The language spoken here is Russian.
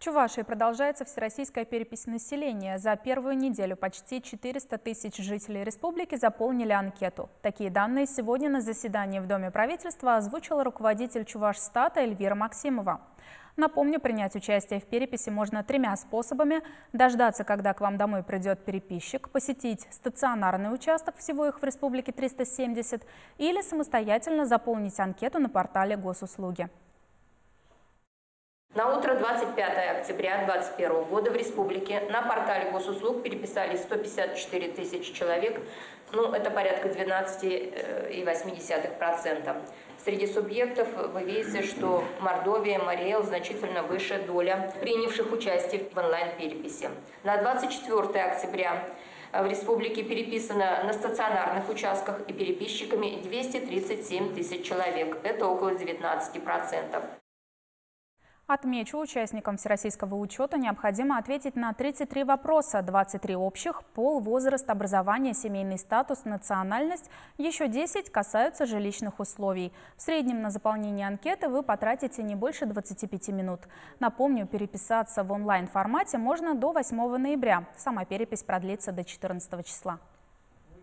В Чувашии продолжается всероссийская перепись населения. За первую неделю почти 400 тысяч жителей республики заполнили анкету. Такие данные сегодня на заседании в Доме правительства озвучила руководитель Чувашстата Эльвира Максимова. Напомню, принять участие в переписи можно тремя способами. Дождаться, когда к вам домой придет переписчик, посетить стационарный участок, всего их в республике 370, или самостоятельно заполнить анкету на портале госуслуги. На утро 25 октября 2021 года в республике на портале госуслуг переписались 154 тысячи человек, ну это порядка 12,8%. Среди субъектов вы видите, что Мордовия, Мариэл значительно выше доля принявших участие в онлайн-переписи. На 24 октября в республике переписано на стационарных участках и переписчиками 237 тысяч человек. Это около 19%. Отмечу, участникам всероссийского учета необходимо ответить на 33 вопроса, 23 общих, пол, возраст, образование, семейный статус, национальность, еще 10 касаются жилищных условий. В среднем на заполнение анкеты вы потратите не больше 25 минут. Напомню, переписаться в онлайн-формате можно до 8 ноября. Сама перепись продлится до 14 числа.